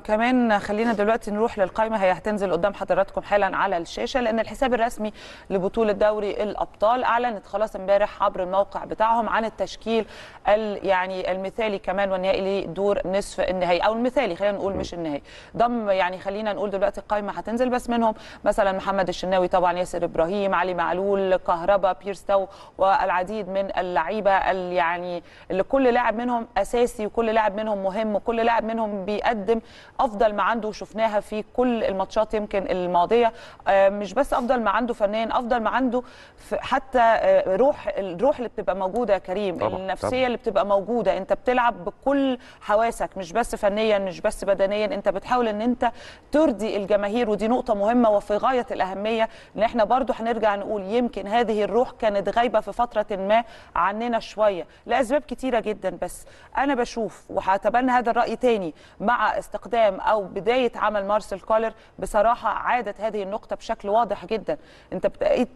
كمان خلينا دلوقتي نروح للقائمة. هي هتنزل قدام حضراتكم حالا على الشاشة لأن الحساب الرسمي لبطولة دوري الأبطال أعلنت خلاص امبارح عبر الموقع بتاعهم عن التشكيل يعني المثالي كمان والنهائي لدور نصف النهائي أو المثالي خلينا نقول مش النهائي. ضم يعني خلينا نقول دلوقتي القائمة هتنزل بس منهم مثلا محمد الشناوي طبعا ياسر إبراهيم علي معلول كهربا بيرستو والعديد من اللعيبة يعني اللي كل لاعب منهم أساسي وكل لاعب منهم مهم وكل لاعب منهم بيقدم أفضل ما عنده وشفناها في كل الماتشات يمكن الماضية. مش بس أفضل ما عنده فنيا أفضل ما عنده حتى روح الروح اللي بتبقى موجودة يا كريم طبعا النفسية طبعا. اللي بتبقى موجودة. أنت بتلعب بكل حواسك مش بس فنيا مش بس بدنيا. أنت بتحاول إن أنت ترضي الجماهير ودي نقطة مهمة وفي غاية الأهمية إن إحنا برضو هنرجع نقول يمكن هذه الروح كانت غايبة في فترة ما عننا شوية لأسباب كتيرة جدا. بس أنا بشوف وهتبنى هذا الرأي تاني مع استقدام أو بداية عمل مارسيل كولر بصراحة عادت هذه النقطة بشكل واضح جدا. أنت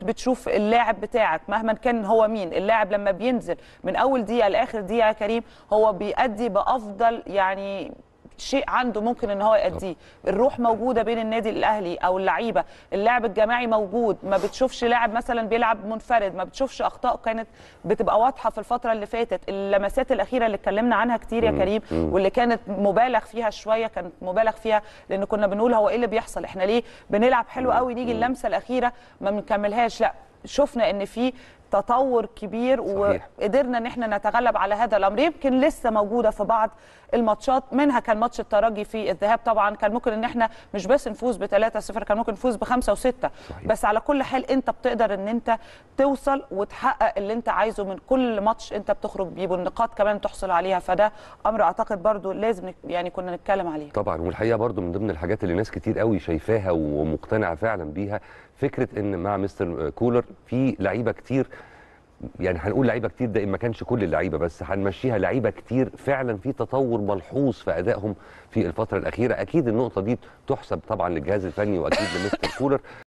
بتشوف اللاعب بتاعك مهما كان هو مين؟ اللاعب لما بينزل من أول دقيقة لآخر دقيقة يا كريم هو بيأدي بأفضل يعني شيء عنده ممكن إن هو يأديه. الروح موجودة بين النادي الأهلي أو اللعيبة. اللعب الجماعي موجود. ما بتشوفش لاعب مثلا بيلعب منفرد. ما بتشوفش أخطاء كانت بتبقى واضحة في الفترة اللي فاتت. اللمسات الأخيرة اللي اتكلمنا عنها كتير يا كريم واللي كانت مبالغ فيها شوية كانت مبالغ فيها لأن كنا بنقول هو إيه اللي بيحصل؟ إحنا ليه بنلعب حلو قوي نيجي اللمسة الأخيرة ما بنكملهاش؟ لا شفنا إن في تطور كبير صحيح. وقدرنا ان إحنا نتغلب على هذا الأمر. يمكن لسه موجودة في بعض الماتشات. منها كان ماتش الترجي في الذهاب طبعا. كان ممكن ان إحنا مش بس نفوز ب 3-0 كان ممكن نفوز ب 5 و6 بس على كل حال انت بتقدر ان انت توصل وتحقق اللي انت عايزه من كل ماتش انت بتخرج بيه والنقاط كمان تحصل عليها. فده أمر أعتقد برضو لازم يعني كنا نتكلم عليه. طبعا. والحقيقة برضو من ضمن الحاجات اللي ناس كتير قوي شايفاها ومقتنعة فعلا بيها فكرة إن مع مستر كولر في لعيبة كتير يعني هنقول لعيبة كتير ده ما كانش كل اللعيبة بس هنمشيها لعيبة كتير فعلا في تطور ملحوظ في أدائهم في الفترة الأخيرة. أكيد النقطة دي تحسب طبعا للجهاز الفني وأكيد لمستر كولر.